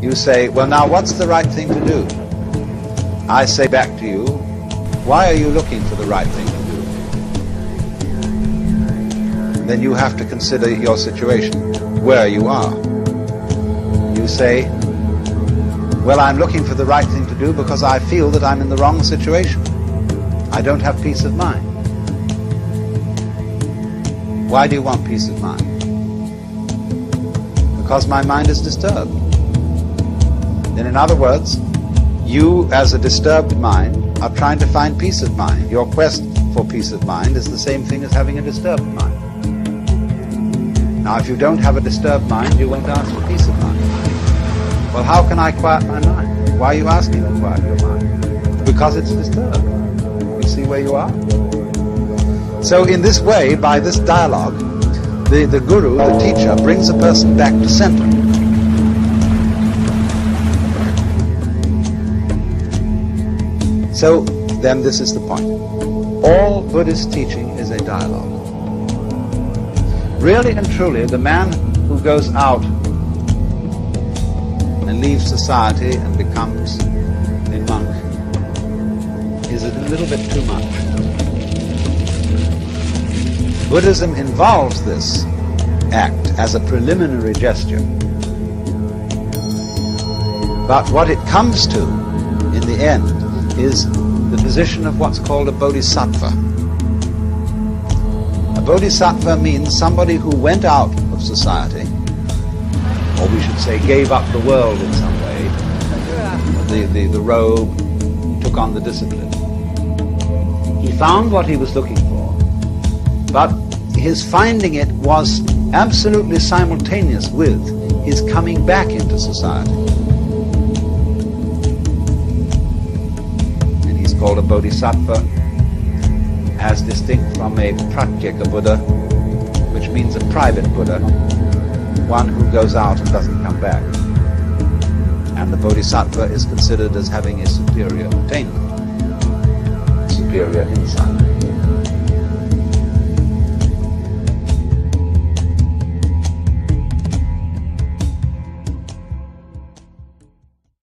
You say, well, now what's the right thing to do? I say back to you, why are you looking for the right thing to do? Then you have to consider your situation, where you are. You say, well, I'm looking for the right thing to do because I feel that I'm in the wrong situation. I don't have peace of mind. Why do you want peace of mind? Because my mind is disturbed. Then, in other words, you, as a disturbed mind, are trying to find peace of mind. Your quest for peace of mind is the same thing as having a disturbed mind. Now, if you don't have a disturbed mind, you won't ask for peace of mind. Well, how can I quiet my mind? Why are you asking to quiet your mind? Because it's disturbed. You see where you are? So in this way, by this dialogue, the, the guru, the teacher, brings a person back to center. So then this is the point. All Buddhist teaching is a dialogue. Really and truly, the man who goes out and leaves society and becomes a monk is a little bit too much. Buddhism involves this act as a preliminary gesture. But what it comes to in the end is the position of what's called a bodhisattva. A bodhisattva means somebody who went out of society, or we should say gave up the world in some way, the, the, the robe, took on the discipline. He found what he was looking for, but his finding it was absolutely simultaneous with his coming back into society. Called a bodhisattva as distinct from a pratyeka Buddha, which means a private Buddha, one who goes out and doesn't come back. And the bodhisattva is considered as having a superior attainment, superior insight.